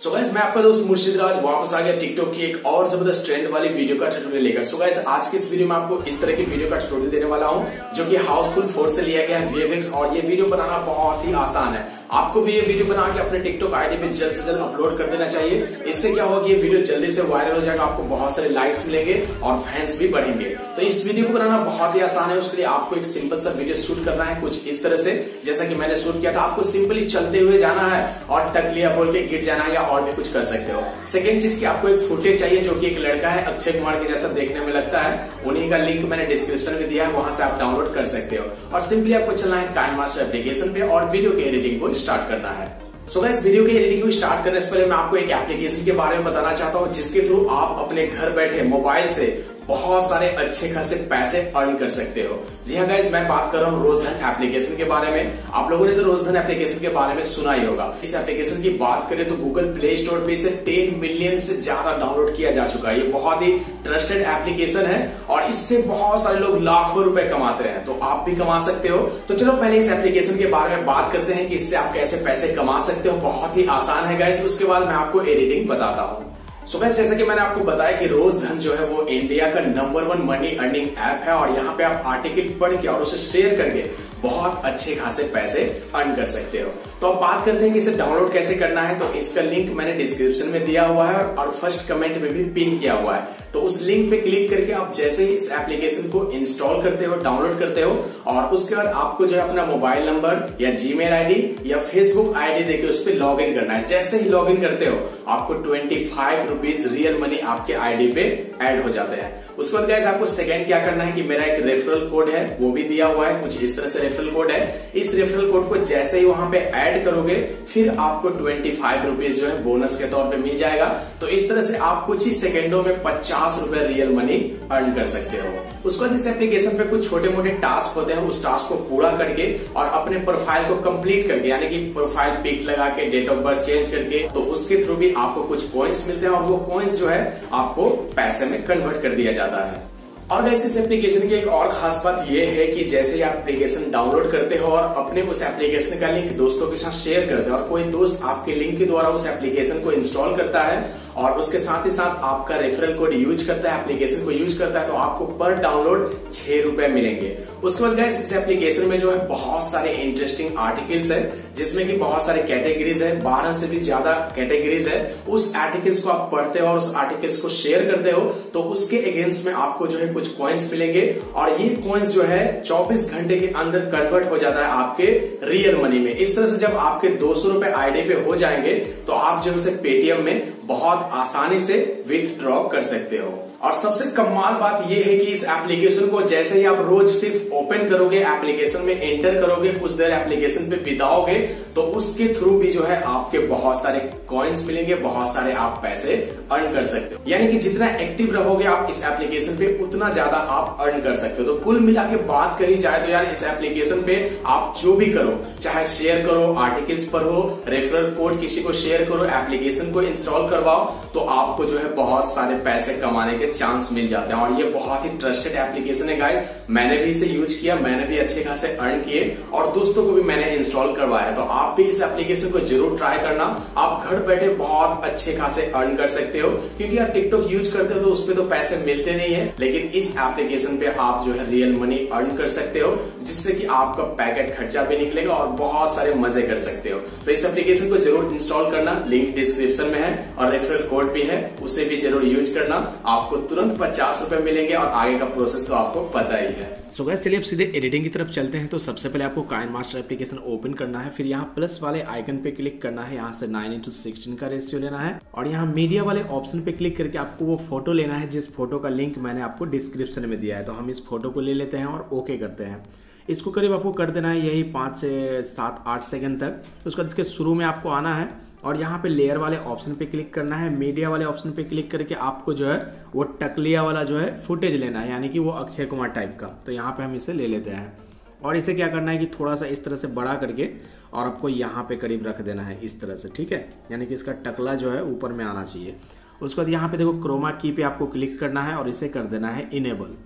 So guys मैं आपका दोस्त मुर्शिद राज वापस आ गया टिकटॉक की एक और ज़बरदस्त ट्रेंड वाली वीडियो का ट्यूटोरियल लेकर। सो गैस आज के इस वीडियो में आपको इस तरह की वीडियो का ट्यूटोरियल देने वाला हूँ, जो कि हाउसफुल फोर से लिया गया है और ये वीडियो बनाना बहुत ही आसान है। आपको भी ये वीडियो बना के अपने टिकटॉक आईडी पे जल्द से जल्द अपलोड कर देना चाहिए। इससे क्या होगा ये वीडियो जल्दी से वायरल हो जाएगा, आपको बहुत सारे लाइक्स मिलेंगे और फैंस भी बढ़ेंगे। तो इस वीडियो को बनाना बहुत ही आसान है, उसके लिए आपको एक सिंपल सा वीडियो शूट करना है, कुछ इस तरह से। जैसा कि मैंने शूट किया था, आपको सिंपली चलते हुए जाना है और टक लिया, बोल के गिर जाना है या और भी कुछ कर सकते हो। सेकेंड चीज़ की आपको एक फुटेज चाहिए, जो कि एक लड़का है, अक्षय कुमार के जैसा देखने में लगता है। उन्हीं का लिंक मैंने डिस्क्रिप्शन में दिया है, वहाँ से आप डाउनलोड कर सकते हो। और सिंपली आपको चलना है काइन मास्टर एप्लीकेशन पे और वीडियो के एडिटिंग को स्टार्ट करना है। सो so इस वीडियो के एडिटिंग को स्टार्ट करने से पहले मैं आपको एक एप्लीकेशन के बारे में बताना चाहता हूँ, जिसके थ्रू आप अपने घर बैठे मोबाइल से बहुत सारे अच्छे खासे पैसे अर्न कर सकते हो। जी हाँ गाइज़ मैं बात कर रहा हूँ रोजधन एप्लीकेशन के बारे में। आप लोगों ने तो रोजधन एप्लीकेशन के बारे में सुना ही होगा। इस एप्लीकेशन की बात करें तो गूगल प्ले स्टोर पे इसे 10 मिलियन से ज़्यादा डाउनलोड किया जा चुका है। ये बहुत ही ट्रस्टेड एप्लीकेशन है और इससे बहुत सारे लोग लाखों रुपए कमाते हैं। तो आप भी कमा सकते हो। तो चलो पहले इस एप्लीकेशन के बारे में बात करते हैं कि इससे आप कैसे पैसे कमा सकते हो। बहुत ही आसान है गाइस उसके बाद मैं आपको एडिटिंग बताता हूँ। सो so, जैसा कि मैंने आपको बताया कि रोज धन जो है वो इंडिया का number one money earning app है और यहाँ पे आप आर्टिकल पढ़ के और उसे शेयर करके बहुत अच्छे खासे पैसे अर्न कर सकते हो। तो अब बात करते हैं कि इसे डाउनलोड कैसे करना है। तो इसका लिंक मैंने डिस्क्रिप्शन में दिया हुआ है और फ़र्स्ट कमेंट में भी पिन किया हुआ है। तो उस लिंक पे क्लिक करके आप जैसे ही इस एप्लीकेशन को इंस्टॉल करते हो डाउनलोड करते हो और उसके बाद आपको जो है अपना मोबाइल नंबर या जीमेल आईडी या फेसबुक आईडी देके उस पर लॉग इन करना है। जैसे ही लॉग इन करते हो, आपको twenty five rupees real money आपके आईडी पे एड हो जाते हैं। उसके बाद गाइज़ आपको सेकंड क्या करना है कि मेरा एक रेफरल कोड है, वो भी दिया हुआ है। कुछ इस तरह से रेफरल कोड है। इस रेफरल कोड को जैसे ही वहाँ पे ऐड करोगे, फिर आपको ट्वेंटी फाइव रुपीज़ जो है बोनस के तौर पे मिल जाएगा। तो इस तरह से आप कुछ ही सेकंडों में पचास रुपए रियल मनी अर्न कर सकते हो। उसके बाद इस एप्लीकेशन पे कुछ छोटे मोटे टास्क होते हैं, उस टास्क को पूरा करके और अपने प्रोफ़ाइल को कंप्लीट करके, यानी कि प्रोफ़ाइल पिक लगा के डेट ऑफ़ बर्थ चेंज करके तो उसके थ्रू भी आपको कुछ पॉइंट्स मिलते हैं और वो पॉइंट्स जो है आपको पैसे में कन्वर्ट कर दिया जाता है। और वैसे इस एप्लीकेशन की एक और खास बात यह है कि जैसे ही आप एप्लीकेशन डाउनलोड करते हो और अपने उस एप्लीकेशन का लिंक दोस्तों के साथ शेयर करते हो और कोई दोस्त आपके लिंक के द्वारा उस एप्लीकेशन को इंस्टॉल करता है और उसके साथ ही साथ आपका रेफरल कोड यूज़ करता है एप्लीकेशन को यूज़ करता है तो आपको पर डाउनलोड छह रुपए मिलेंगे। उसके बाद गैस इस एप्लीकेशन में जो है बहुत सारे इंटरेस्टिंग आर्टिकल्स है, जिसमें कि बहुत सारे कैटेगरीज है, बारह से भी ज़्यादा कैटेगरीज है। उस आर्टिकल्स को आप पढ़ते हो और उस आर्टिकल्स को शेयर करते हो तो उसके अगेंस्ट में आपको जो है कुछ कॉइन्स मिलेंगे। और ये कॉइन्स जो है 24 घंटे के अंदर कन्वर्ट हो जाता है आपके रियल मनी में। इस तरह से जब आपके दो सौ रुपए आईडी पे हो जाएँगे तो आप जो है पेटीएम में बहुत आसानी से विथड्रॉ कर सकते हो। और सबसे कमाल बात यह है कि इस एप्लीकेशन को जैसे ही आप रोज सिर्फ़ ओपन करोगे एप्लीकेशन में एंटर करोगे, कुछ देर एप्लीकेशन पे बिताओगे तो उसके थ्रू भी जो है आपके बहुत सारे कॉइन्स मिलेंगे, बहुत सारे आप पैसे अर्न कर सकते हो। यानी कि जितना एक्टिव रहोगे आप इस एप्लीकेशन पे, उतना ज़्यादा आप अर्न कर सकते हो। तो कुल मिला के बात कही जाए तो यार इस एप्लीकेशन पे आप जो भी करो, चाहे शेयर करो आर्टिकल्स पढ़ो रेफरल कोड किसी को शेयर करो एप्लीकेशन को इंस्टॉल करवाओ तो आपको जो है बहुत सारे पैसे कमाने के चांस मिल जाते हैं। और ये बहुत ही ट्रस्टेड एप्लीकेशन है गाइस मैंने भी इसे यूज़ किया, मैंने भी अच्छे खासे अर्न किए, और दोस्तों को भी मैंने इंस्टॉल करवाया तो आप भी इस एप्लीकेशन को ज़रूर ट्राई करना। आप घर बैठे बहुत अच्छे खासे अर्न कर सकते हो, क्योंकि आप टिकटॉक यूज़ करते हो तो उसपे तो पैसे मिलते नहीं है। लेकिन इस एप्लीकेशन पे आप जो है रियल मनी अर्न कर सकते हो, जिससे कि आपका पैकेट खर्चा भी निकलेगा और बहुत सारे मज़े कर सकते हो। तो इस एप्लीकेशन को ज़रूर इंस्टॉल करना। लिंक डिस्क्रिप्शन में है और रेफरल कोड भी है, उसे भी ज़रूर यूज़ करना। आपको तुरंत पचास रुपए मिलेंगे और आगे का प्रोसेस तो आपको पता ही है। सो गैस चलिए अब सीधे एडिटिंग की तरफ़ चलते हैं। तो सबसे पहले आपको काइन मास्टर एप्लीकेशन ओपन करना है। फिर यहाँ प्लस वाले आइकन पे क्लिक करना है। यहाँ से नाइन इंटू सिक्सटीन का रेशियो लेना है। और यहाँ मीडिया वाले ऑप्शन पे क्लिक करके आपको वो फ़ोटो लेना है, जिस फ़ोटो का लिंक मैंने आपको डिस्क्रिप्शन में दिया है। तो हम इस फ़ोटो को ले लेते हैं और ओके करते हैं। इसको करीब आपको कर देना है यही पाँच से सात, आठ सेकंड तक। उसके बाद इसके शुरू में आपको आना है। और यहाँ पे लेयर वाले ऑप्शन पे क्लिक करना है मीडिया वाले ऑप्शन पे क्लिक करके आपको जो है वो टकलिया वाला जो है फुटेज लेना है, यानी कि वो अक्षय कुमार टाइप का। तो यहाँ पे हम इसे ले लेते हैं। और इसे क्या करना है कि थोड़ा सा इस तरह से बड़ा करके और आपको यहाँ पे करीब रख देना है इस तरह से, ठीक है? यानी कि इसका टकला जो है ऊपर में आना चाहिए। उसके बाद यहाँ पे देखो क्रोमा की पे आपको क्लिक करना है और इसे कर देना है इनेबल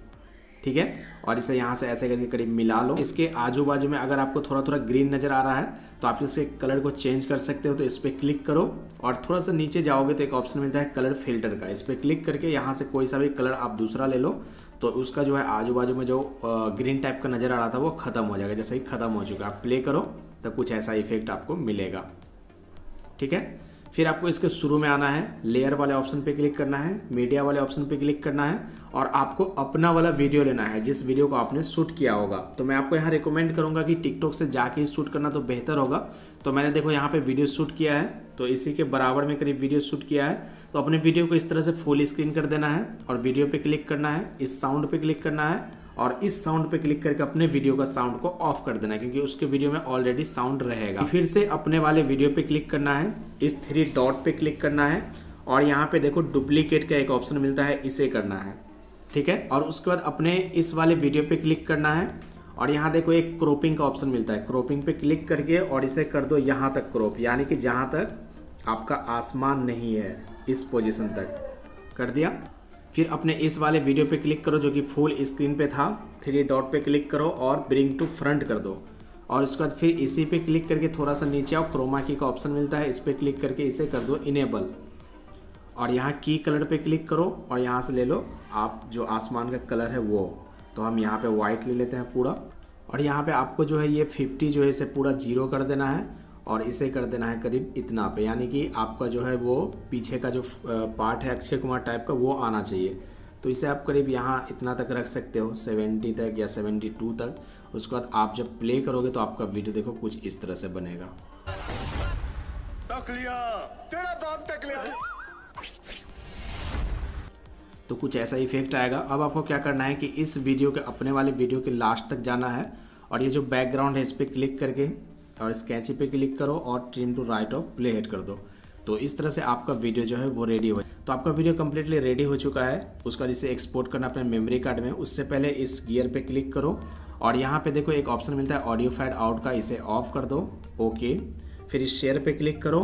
ठीक है? और इसे यहाँ से ऐसे करके करीब मिला लो। इसके आजू बाजू में अगर आपको थोड़ा थोड़ा ग्रीन नज़र आ रहा है तो आप इसके कलर को चेंज कर सकते हो तो इस पर क्लिक करो। और थोड़ा सा नीचे जाओगे तो एक ऑप्शन मिलता है कलर फ़िल्टर का। इस पर क्लिक करके यहाँ से कोई सा भी कलर आप दूसरा ले लो तो उसका जो है आजू बाजू में जो ग्रीन टाइप का नज़र आ रहा था, वो ख़त्म हो जाएगा, जैसे ही ख़त्म हो चुका आप प्ले करो तो कुछ ऐसा इफ़ेक्ट आपको मिलेगा। ठीक है? फिर आपको इसके शुरू में आना है। लेयर वाले ऑप्शन पे क्लिक करना है, मीडिया वाले ऑप्शन पे क्लिक करना है और आपको अपना वाला वीडियो लेना है, जिस वीडियो को आपने शूट किया होगा। तो मैं आपको यहाँ रिकमेंड करूँगा कि टिकटॉक से जाके ही शूट करना तो बेहतर होगा। तो मैंने देखो यहाँ पे वीडियो शूट किया है तो इसी के बराबर में करीब वीडियो शूट किया है। तो अपने वीडियो को इस तरह से फुल स्क्रीन कर देना है और वीडियो पे क्लिक करना है, इस साउंड पे क्लिक करना है और इस साउंड पे क्लिक करके अपने वीडियो का साउंड को ऑफ़ कर देना है, क्योंकि उसके वीडियो में ऑलरेडी साउंड रहेगा। फिर से अपने वाले वीडियो पे क्लिक करना है, इस थ्री डॉट पे क्लिक करना है और यहाँ पे देखो डुप्लीकेट का एक ऑप्शन मिलता है, इसे करना है। ठीक है? और उसके बाद अपने इस वाले वीडियो पे क्लिक करना है। और यहाँ देखो एक क्रोपिंग का ऑप्शन मिलता है। क्रोपिंग पे क्लिक करके और इसे कर दो यहाँ तक क्रोप यानी कि जहाँ तक आपका आसमान नहीं है, इस पोजिशन तक। कर दिया? फिर अपने इस वाले वीडियो पे क्लिक करो जो कि फुल स्क्रीन पे था। थ्री डॉट पे क्लिक करो और ब्रिंग टू फ्रंट कर दो। और उसके बाद फिर इसी पे क्लिक करके थोड़ा सा नीचे आओ। क्रोमा की का ऑप्शन मिलता है। इस पर क्लिक करके इसे कर दो इनेबल और यहाँ की कलर पे क्लिक करो और यहाँ से ले लो। आप जो आसमान का कलर है वो। तो हम यहाँ पे वाइट ले लेते हैं पूरा। और यहाँ पे आपको जो है ये 50 जो है इसे पूरा ज़ीरो कर देना है और इसे कर देना है करीब इतना पे। यानी कि आपका जो है वो पीछे का जो पार्ट है अक्षय कुमार टाइप का वो आना चाहिए। तो इसे आप करीब यहाँ इतना तक रख सकते हो 70 तक या 72 तक। उसके बाद आप जब प्ले करोगे तो आपका वीडियो देखो कुछ इस तरह से बनेगा। तक लिया तेरा तो कुछ ऐसा इफ़ेक्ट आएगा। अब आपको क्या करना है कि इस वीडियो के, अपने वाले वीडियो के लास्ट तक जाना है और ये जो बैकग्राउंड है, इस पर क्लिक करके और इस कैंची पे क्लिक करो और trim to right of playhead कर दो। तो इस तरह से आपका वीडियो जो है वो रेडी हो तो आपका वीडियो कम्प्लीटली रेडी हो चुका है। उसका जिसे एक्सपोर्ट करना अपने मेमोरी कार्ड में। उससे पहले इस गियर पे क्लिक करो और यहाँ पे देखो एक ऑप्शन मिलता है ऑडियो फैड आउट का। इसे ऑफ़ कर दो। ओके फिर इस शेयर पे क्लिक करो।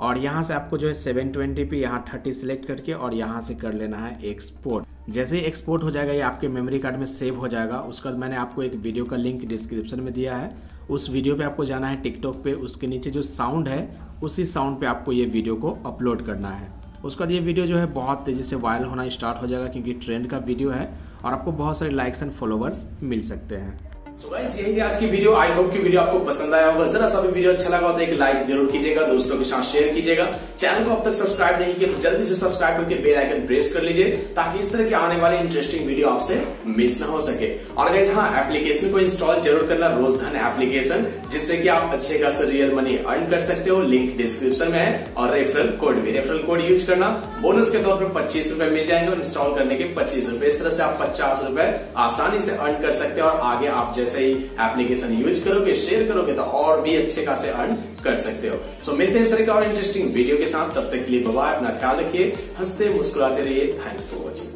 और यहाँ से आपको जो है 720 पे यहाँ 30 सिलेक्ट करके और यहाँ से कर लेना है एक्सपोर्ट जैसे ही एक्सपोर्ट हो जाएगा, ये आपके मेमोरी कार्ड में सेव हो जाएगा। उसका मैंने आपको एक वीडियो का लिंक डिस्क्रिप्शन में दिया है। उस वीडियो पे आपको जाना है टिकटॉक पे। उसके नीचे जो साउंड है, उसी साउंड पे आपको ये वीडियो को अपलोड करना है। उसके बाद ये वीडियो जो है बहुत तेज़ी से वायरल होना स्टार्ट हो जाएगा क्योंकि ट्रेंड का वीडियो है और आपको बहुत सारे लाइक्स एंड फॉलोवर्स मिल सकते हैं। सो गाइस यही थी आज की वीडियो आई होप की वीडियो आपको पसंद आया होगा. जरा सा भी वीडियो अच्छा लगा हो तो एक लाइक ज़रूर कीजिएगा, दोस्तों के साथ शेयर कीजिएगा. चैनल को अब तक सब्सक्राइब नहीं किया तो जल्दी से सब्सक्राइब करके बेल आइकन प्रेस कर लीजिए, ताकि इस तरह की आने वाली इंटरेस्टिंग वीडियो आपसे मिस ना हो सके. और गाइस हाँ एप्लीकेशन को इंस्टॉल ज़रूर करना रोजधन एप्लीकेशन जिससे कि आप अच्छे खास रियल मनी अर्न कर सकते हो. लिंक डिस्क्रिप्शन में है और रेफरल कोड भी. रेफरल कोड यूज़ करना. बोनस के तौर पर पच्चीस रुपए मिल जाएँगे इंस्टॉल करने के पच्चीस रुपए. इस तरह से आप पचास रुपए आसानी से अर्न कर सकते हो और आगे आप जैसे ही एप्लीकेशन यूज़ करोगे शेयर करोगे तो और भी अच्छे खासे अर्न कर सकते हो। सो so, मिलते हैं इस तरह का और इंटरेस्टिंग वीडियो के साथ। तब तक के लिए बबा अपना ख्याल रखिए। हँसते मुस्कुराते रहिए। Thanks for watching